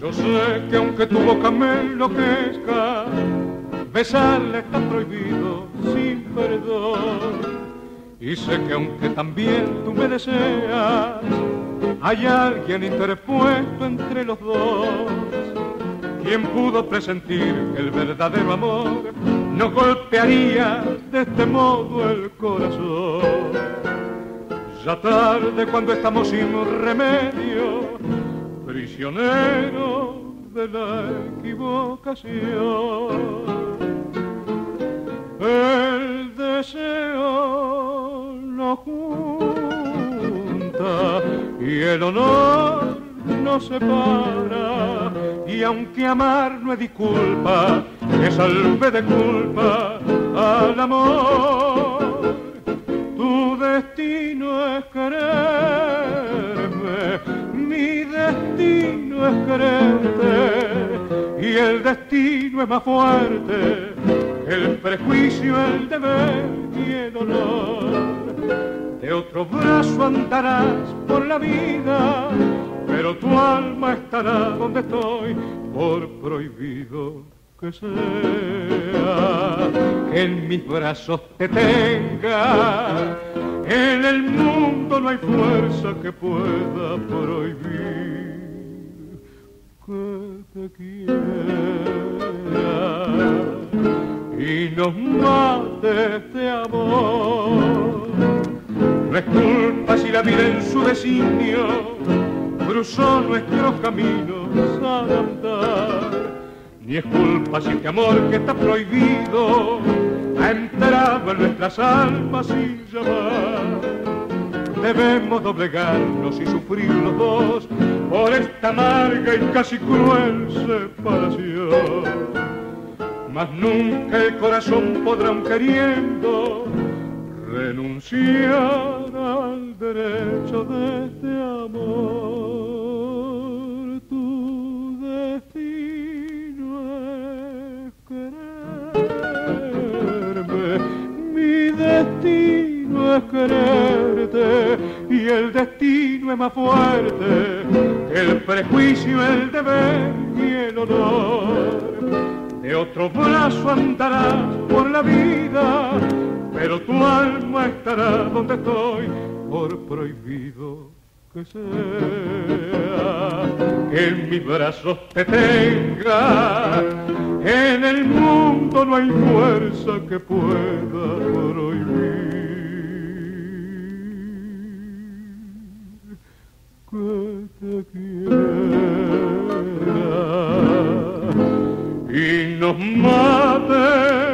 Yo sé que aunque tu boca me enloquezca, besarle está prohibido sin perdón. Y sé que aunque también tú me deseas, hay alguien interpuesto entre los dos. Quien pudo presentir que el verdadero amor no golpearía de este modo el corazón. Ya tarde cuando estamos sin remedio, prisionero de la equivocación. El deseo nos junta y el honor nos separa. Y aunque amar no es disculpa, que salve de culpa al amor. Tu destino es quererme, mi destino es quererte, y el destino es más fuerte el prejuicio, el deber y el honor. De otro brazo andarás por la vida, pero tu alma estará donde estoy por prohibido que sea que en mis brazos te tenga. En el mundo no hay fuerza que pueda prohibir que te quiera y nos mate este amor. No es culpa si la vida en su designio cruzó nuestros caminos al andar ni es culpa si este amor que está prohibido ha entrado en nuestras almas sin llamar. Debemos doblegarnos y sufrir los dos por esta amarga y casi cruel separación. Mas nunca el corazón podrá, queriendo, renunciar al derecho de este amor. Tu destino es quererme, mi destino quererte y el destino es más fuerte que el prejuicio, el deber y el honor. De otro brazo andarás por la vida, pero tu alma estará donde estoy por prohibido que sea. Que en mis brazos te tenga, en el mundo no hay fuerza que pueda prohibir. Que te quiera. Y nos mate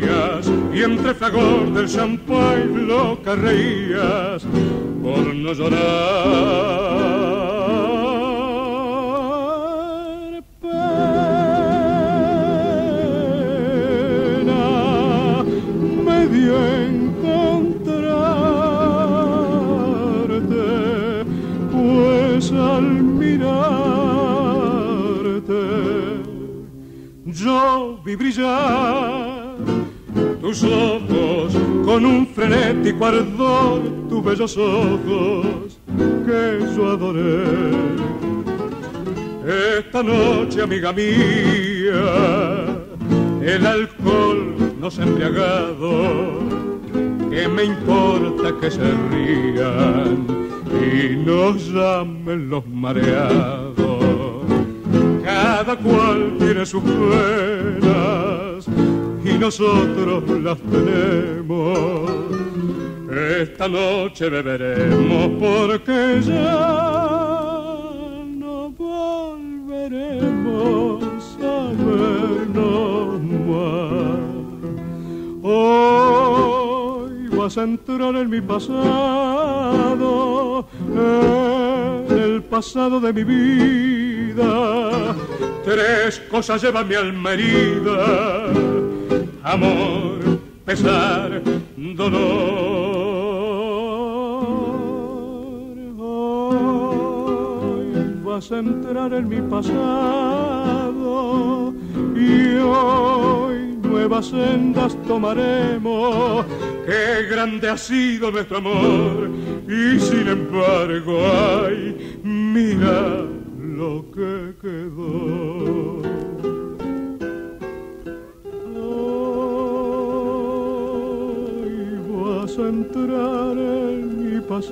y entre fragor del champán loca reías por no llorar. Pena me dio encontrarte pues al mirarte yo vi brillar tus ojos con un frenético ardor, tus bellos ojos que yo adoré. Esta noche, amiga mía, el alcohol nos ha embriagado, que me importa que se rían y nos llamen los mareados cada cual tiene sus penas, nosotros las tenemos. Esta noche beberemos porque ya no volveremos a vernos más. Hoy vas a entrar en mi pasado, en el pasado de mi vida. Tres cosas llevan mi alma herida amor, pesar, dolor. Hoy vas a entrar en mi pasado y hoy nuevas sendas tomaremos. Qué grande ha sido nuestro amor y sin embargo, ay, mira lo que quedó. Entrar en mi pasado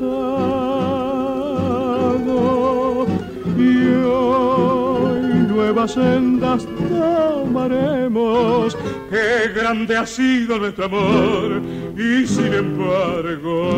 y hoy nuevas sendas tomaremos. Qué grande ha sido nuestro amor y sin embargo,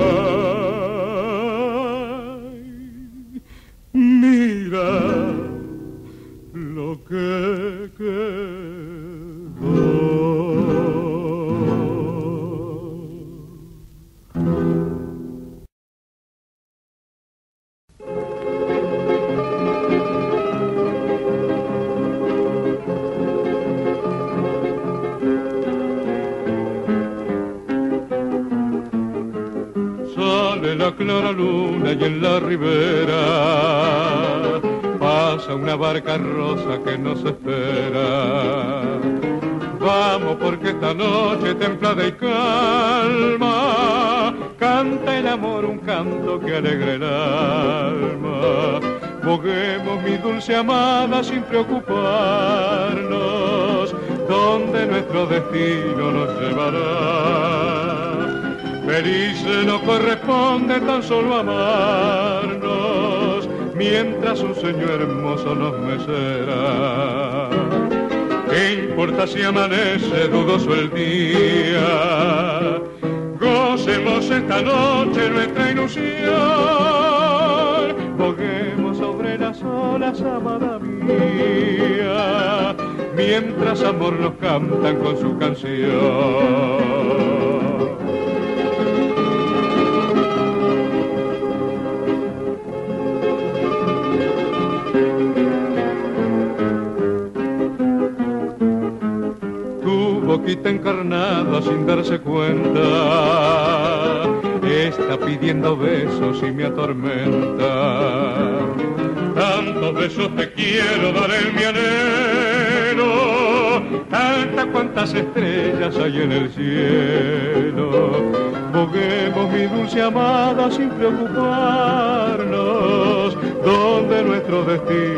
la clara luna y en la ribera pasa una barca rosa que nos espera. Vamos porque esta noche templada y calma canta el amor un canto que alegre el alma. Boguemos mi dulce amada sin preocuparnos, donde nuestro destino nos llevará Felices no corresponde tan solo amarnos, mientras un sueño hermoso nos mecerá. ¿Qué importa si amanece dudoso el día? Gocemos esta noche nuestra ilusión, boguemos sobre las olas, amada mía, mientras amor nos cantan con su canción. Boquita encarnada sin darse cuenta está pidiendo besos y me atormenta. Tantos besos te quiero dar en mi anhelo, tantas cuantas estrellas hay en el cielo. Boguemos mi dulce amada sin preocuparnos, donde nuestro destino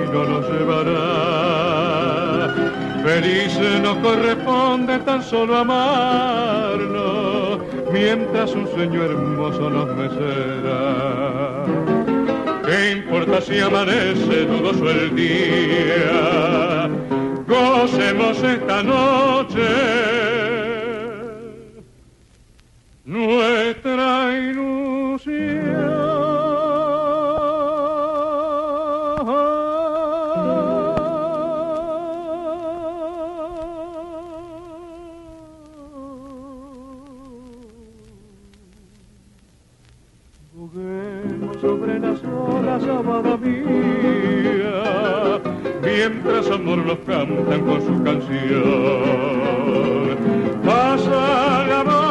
Felices nos corresponde tan solo amarnos, mientras un sueño hermoso nos mecerá. ¿Qué importa si amanece dudoso el día? Gocemos esta noche mientras amor los cantan con su canción. Pasa la barca,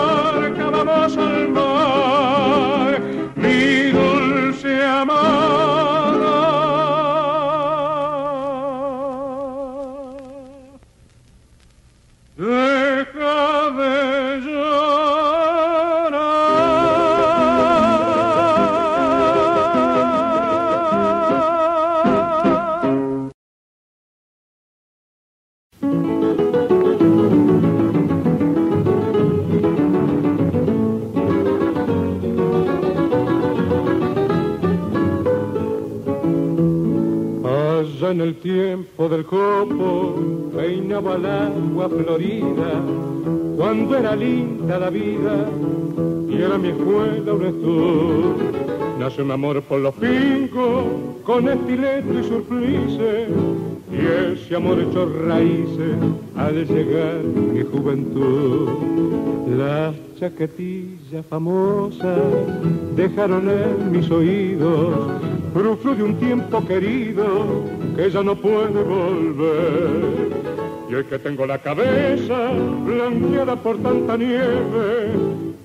del copo peinaba el agua florida, cuando era linda la vida y era mi escuela un estudio. Nace un amor por los pingos, con estileto y surplice, y ese amor echó raíces al llegar mi juventud. Las chaquetillas famosas dejaron en mis oídos frufru de un tiempo querido que ya no puede volver. Y hoy que tengo la cabeza blanqueada por tanta nieve,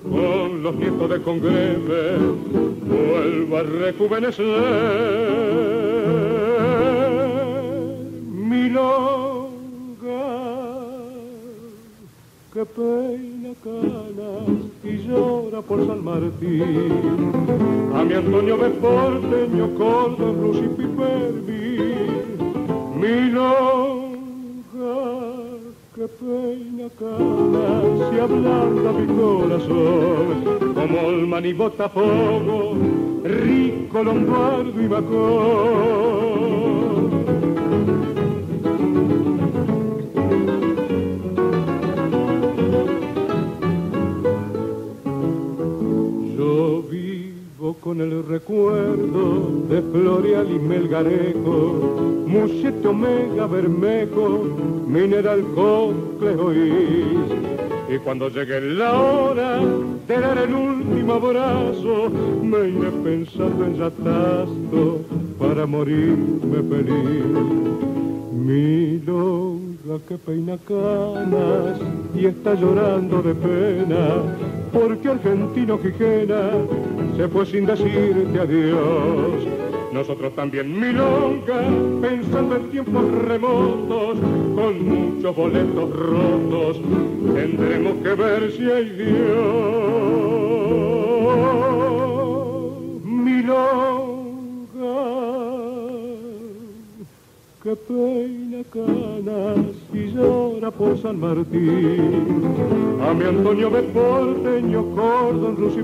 con los nietos de congreve, vuelvo a rejuvenecer. Milonga, que peina canas y llora por San Martín. A mi Antonio de Porteño, Córdoba, Luz y Piperville, Milonga, que peina canas y ablanda mi corazón, como el man y Botafogo, rico lombardo y bacón. Florial y Melgarejo, Muchete Omega Bermejo, Mineral Complejo y cuando llegue la hora de dar el último abrazo, me iré pensando en Yatasto para morirme feliz. Milonga que peina canas y está llorando de pena porque Argentino Quijena se fue sin decirte adiós. Nosotros también milonga, pensando en tiempos remotos, con muchos boletos rotos, tendremos que ver si hay Dios. Milonga, que peina canas y llora por San Martín. A mi Antonio de Porteño, Cordon, Luz y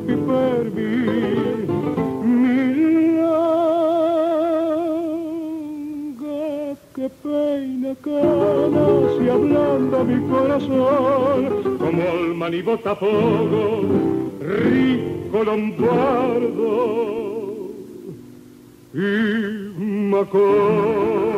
canas y ablanda mi corazón, como el man y Botafogo, rico lombardo y Macón.